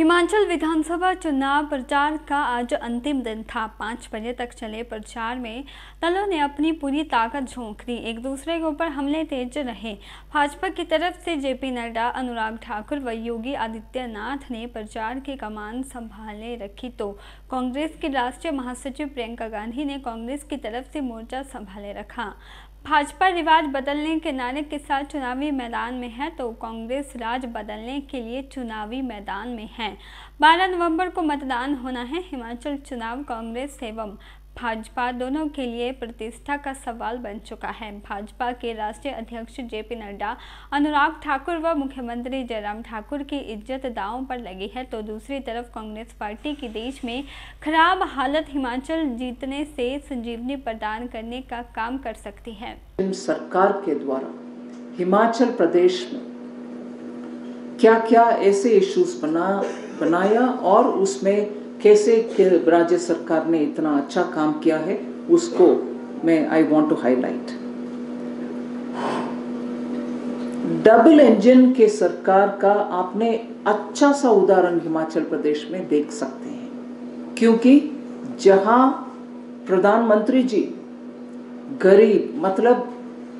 हिमाचल विधानसभा चुनाव प्रचार का आज अंतिम दिन था। पाँच बजे तक चले प्रचार में दलों ने अपनी पूरी ताकत झोंक दी। एक दूसरे के ऊपर हमले तेज रहे। भाजपा की तरफ़ से जेपी नड्डा, अनुराग ठाकुर व योगी आदित्यनाथ ने प्रचार की कमान संभाले रखी तो कांग्रेस की राष्ट्रीय महासचिव प्रियंका गांधी ने कांग्रेस की तरफ़ से मोर्चा संभाले रखा। भाजपा रिवाज बदलने के नारे के साथ चुनावी मैदान में है तो कांग्रेस राज बदलने के लिए चुनावी मैदान में है। 12 नवंबर को मतदान होना है। हिमाचल चुनाव, कांग्रेस एवं भाजपा दोनों के लिए प्रतिष्ठा का सवाल बन चुका है। भाजपा के राष्ट्रीय अध्यक्ष जेपी नड्डा, अनुराग ठाकुर व मुख्यमंत्री जयराम ठाकुर की इज़्ज़त दांव पर लगी है। तो दूसरी तरफ़ कांग्रेस पार्टी की देश में खराब हालत हिमाचल जीतने से संजीवनी प्रदान करने का काम कर सकती है। सरकार के द्वारा हिमाचल प्रदेश में क्या क्या ऐसे इश्यूज़ बना, बनाया और उसमें कैसे राज्य सरकार ने इतना अच्छा काम किया है, उसको मैं I want to highlight double engine के सरकार का आपने अच्छा सा उदाहरण हिमाचल प्रदेश में देख सकते हैं। क्योंकि जहाँ प्रधानमंत्री जी गरीब मतलब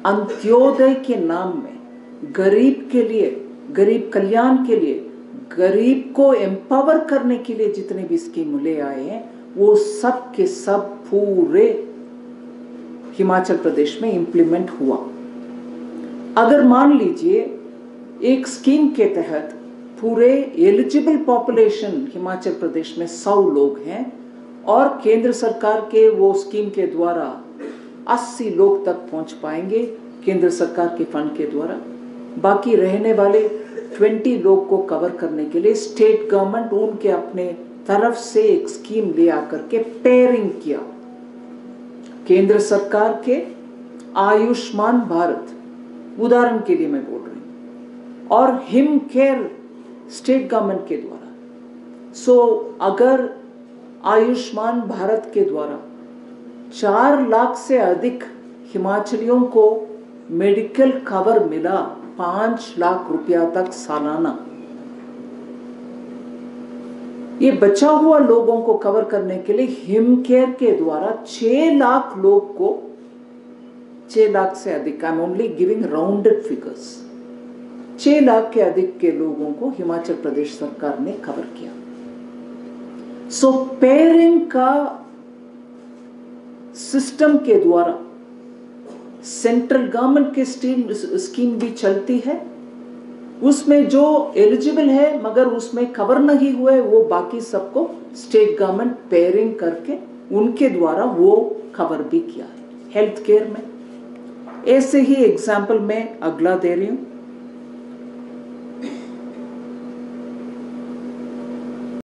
अंत्योदय के नाम में गरीब के लिए गरीब कल्याण के लिए, गरीब को एम्पावर करने के लिए जितने भी स्कीम ले आए हैं, वो सब के सब पूरे हिमाचल प्रदेश में इंप्लीमेंट हुआ। अगर मान लीजिए, एक स्कीम के तहत पूरे एलिजिबल पॉपुलेशन हिमाचल प्रदेश में सौ लोग हैं और केंद्र सरकार के वो स्कीम के द्वारा 80 लोग तक पहुँच पाएँगे, केंद्र सरकार के फंड के द्वारा बाकी रहने वाले 20 लोग को कवर करने के लिए स्टेट गवर्नमेंट उनके अपने तरफ़ से एक स्कीम ले आकर के पेयरिंग किया। केंद्र सरकार के आयुष्मान भारत उदाहरण के लिए मैं बोल रही हूँ और हिम केयर स्टेट गवर्नमेंट के द्वारा। सो so, अगर आयुष्मान भारत के द्वारा चार लाख से अधिक हिमाचलियों को मेडिकल कवर मिला पाँच लाख रुपया तक सालाना। ये बचा हुआ लोगों को कवर करने के लिए हिम केयर के द्वारा छह लाख लोग को छह लाख से अधिक I am only giving rounded figures छह लाख के अधिक के लोगों को हिमाचल प्रदेश सरकार ने कवर किया। सो so, पेयरिंग का सिस्टम के द्वारा सेंट्रल गवर्नमेंट की स्कीम भी चलती है। उसमें जो एलिजिबल है, मगर उसमें कवर नहीं हुए वो बाकी सबको स्टेट गवर्नमेंट पेयरिंग करके उनके द्वारा वो कवर भी किया है। हेल्थ केयर में। ऐसे ही एग्ज़ाम्पल मैं अगला दे रही हूँ।